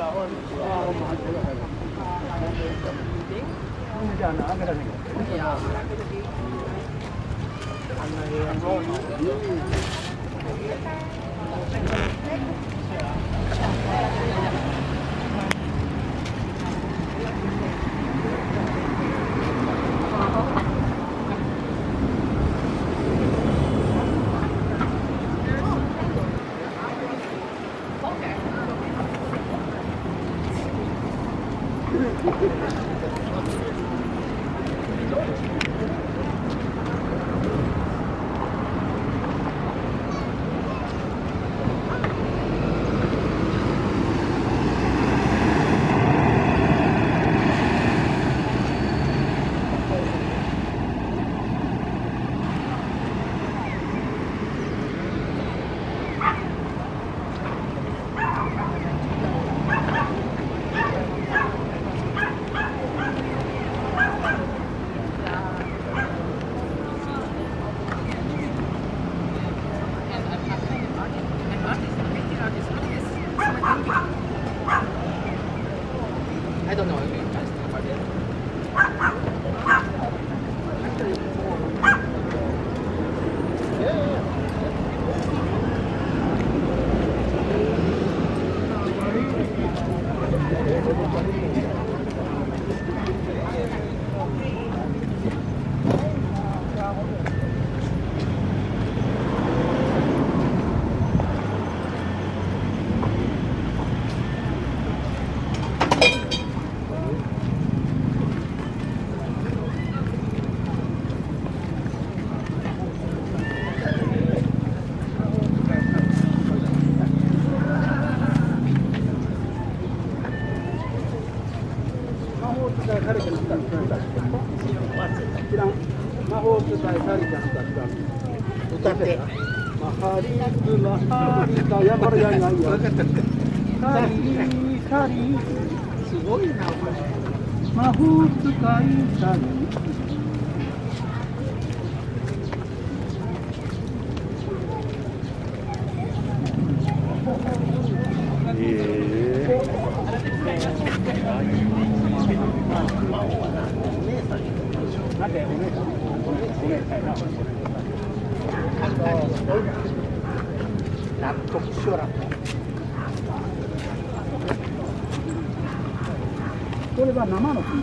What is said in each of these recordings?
じゃ歌って。マハリズマハリかやばるやんないよサリカリすごいな、これ。魔法使いサリなんでお姉さんお姉さんやな納得しよらん。これは生の金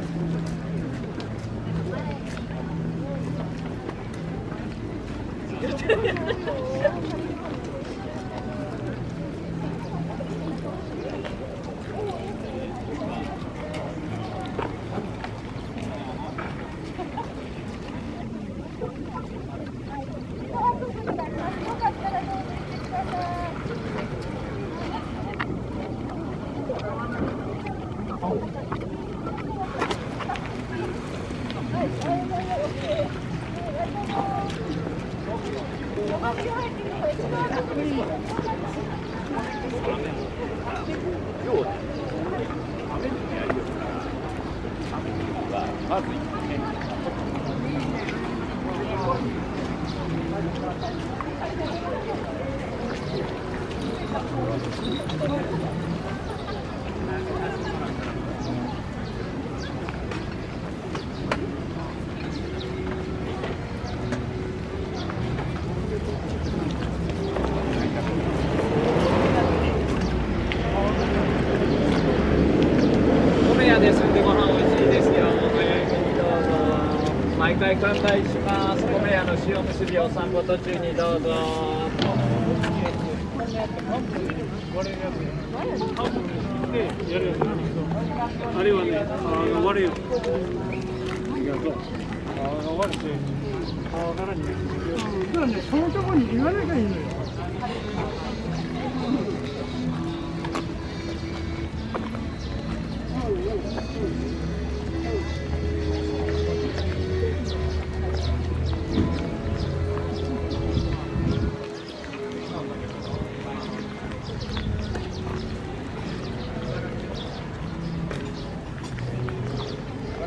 だ米屋ですんでご飯美味しいですよ。お早めにどうぞ。毎回乾杯します。米屋の塩むすびお散歩途中にどうぞ。あれはね、あの悪いよ。ありがとう。あの悪いし、あからに。だからね、そのとこに言わなきゃいいのよ。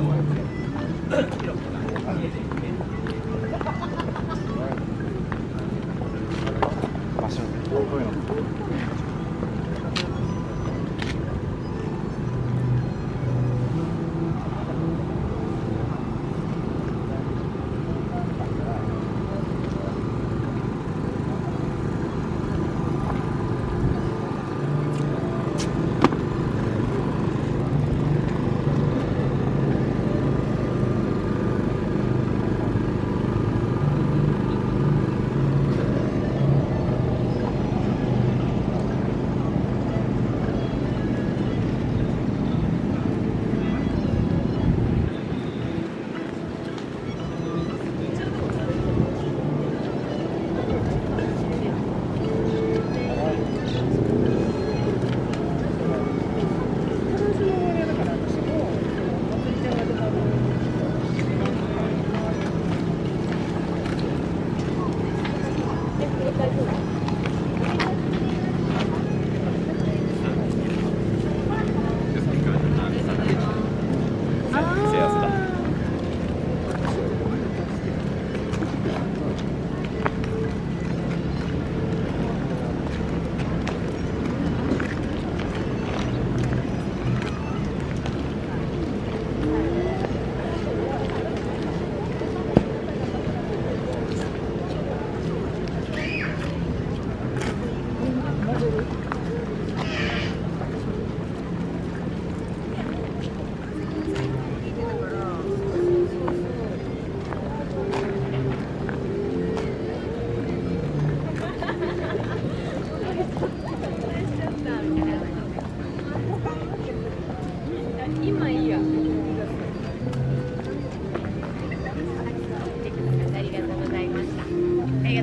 Thank.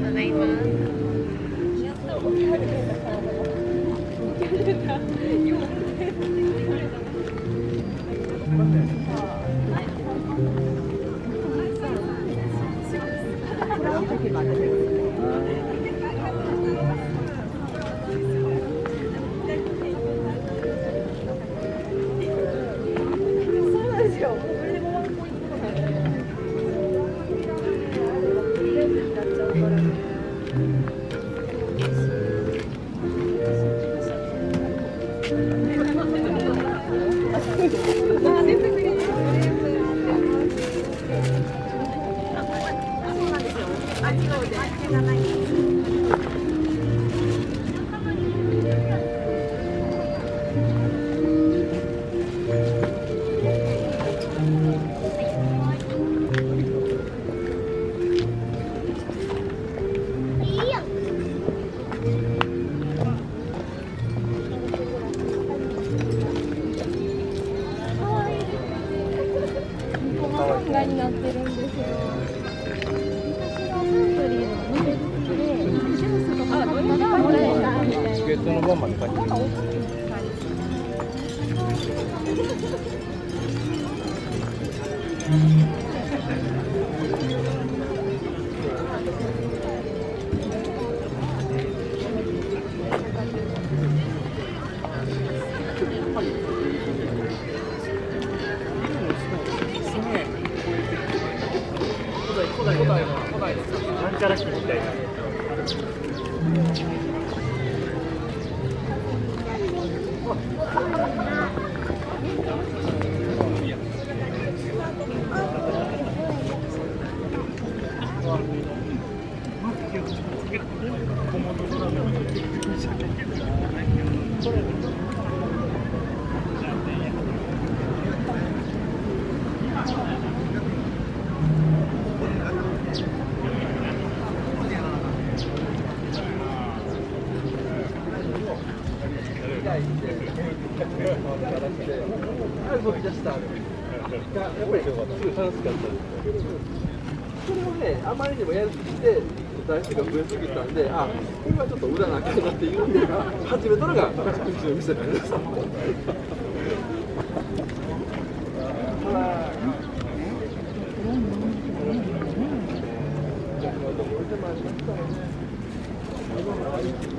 the main. 漫画になってるんですよ。私がサントリーの飲み口で、買ったらもらえたみたいな。チケットの番まで書いて動き出した。がやっぱりすごい楽しかったです。それをねあまりにもやりすぎて台数が増えすぎたんであこれはちょっと裏なあかんなっていうのが始めたのがうちの店なんです。はい